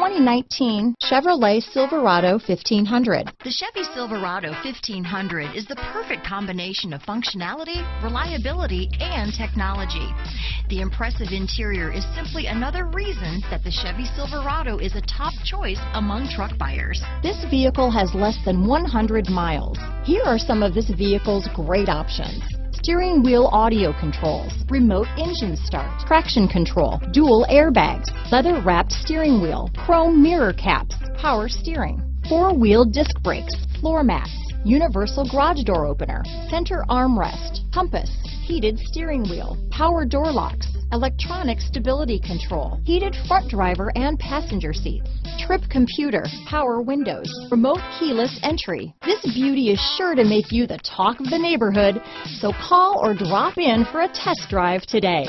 2019 Chevrolet Silverado 1500. The Chevy Silverado 1500 is the perfect combination of functionality, reliability, and technology. The impressive interior is simply another reason that the Chevy Silverado is a top choice among truck buyers. This vehicle has less than 100 miles. Here are some of this vehicle's great options steering wheel audio controls, remote engine start, traction control, dual airbags, leather wrapped steering wheel, chrome mirror caps, power steering, four wheel disc brakes, floor mats, universal garage door opener, center armrest, compass, heated steering wheel, power door locks, electronic stability control, heated front driver and passenger seats, trip computer, power windows, remote keyless entry. This beauty is sure to make you the talk of the neighborhood, so call or drop in for a test drive today.